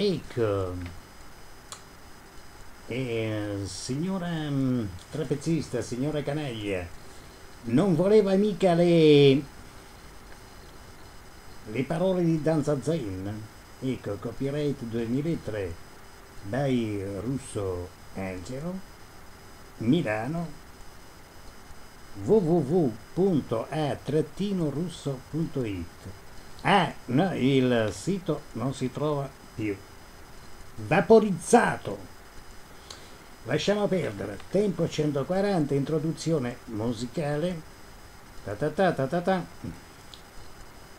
Ecco. E, signora mm, trapezista, signora canaglia, non voleva mica le, le parole di Danza Zen? Ecco, copyright 2003 by Russo Angelo, Milano, www.a-russo.it Ah, no, il sito non si trova più. Vaporizzato. Lasciamo perdere. Tempo 140, introduzione musicale. Ta ta ta ta ta ta.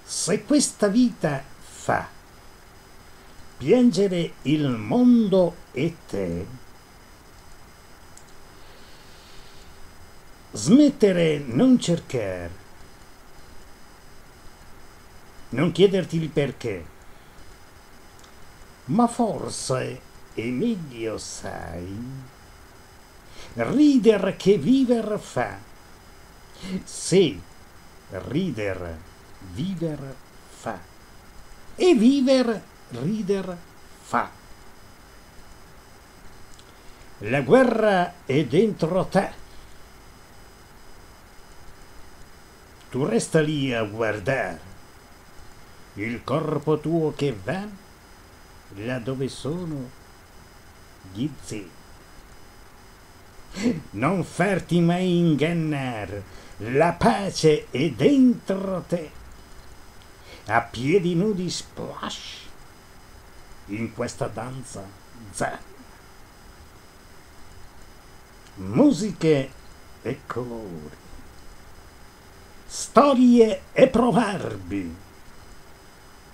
Se questa vita fa piangere il mondo e te, smettere non cercare, non chiederti il perché, ma forse è meglio, sai, rider che viver fa. Sì, rider, viver fa. E viver, rider fa. La guerra è dentro te. Tu resta lì a guardare il corpo tuo che va là dove sono gli zii. Non farti mai ingannare, la pace è dentro te. A piedi nudi splash in questa danza zen. Musiche e colori, storie e proverbi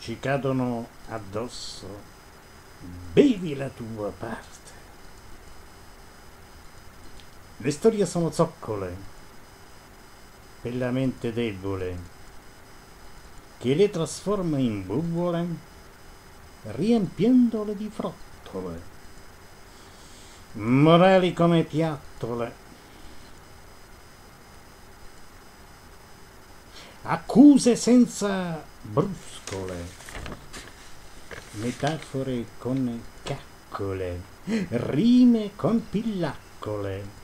ci cadono addosso, bevi la tua parte. Le storie sono zoccole per la mente debole, che le trasforma in buvole, riempiendole di frottole, morali come piattole. Accuse senza bruscole, metafore con caccole, rime con pillaccole.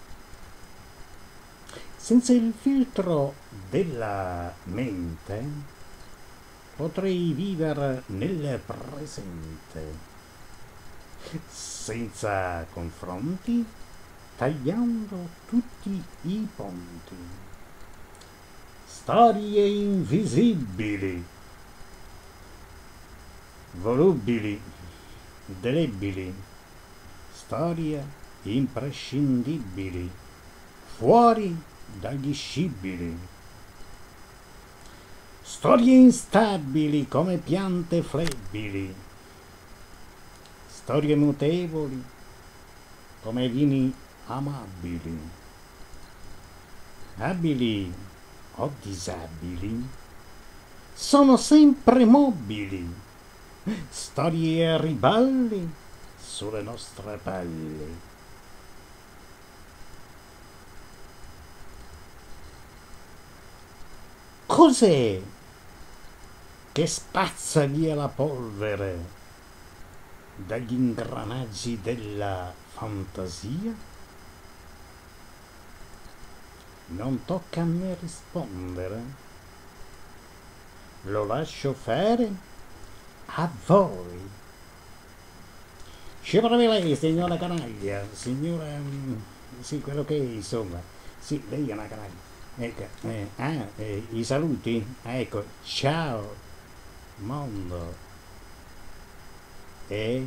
Senza il filtro della mente potrei vivere nel presente, senza confronti, tagliando tutti i ponti. Storie invisibili, volubili, delebili, storie imprescindibili, fuori dagli scibili. Storie instabili come piante flebili, storie mutevoli come vini amabili, abili o disabili, sono sempre mobili, storie a riballi sulle nostre palle. Cos'è che spazza via la polvere dagli ingranaggi della fantasia? Non tocca a me rispondere, lo lascio fare a voi. Ci provi lei, signora canaglia, signora... mm, sì, quello che è, insomma. Sì, lei è una canaglia. Ecco, eh, ah, eh, i saluti? Ah, ecco, ciao, mondo. E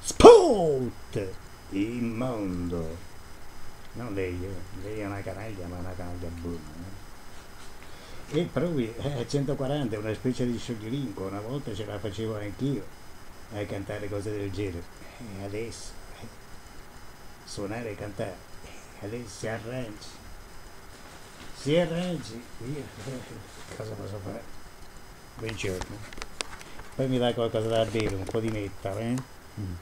sport, immondo. Non lei, eh, lei è una canaglia, ma una canaglia buona. eh. E provi, eh, 140 è una specie di scioglielinco, una volta ce la facevo anch'io a cantare cose del genere. E adesso, eh, suonare e cantare, eh, adesso si arrangi. Si arrangi, io eh, cosa posso fare? Buongiorno. Poi mi dai qualcosa da bere, un po' di netta, eh? Mm.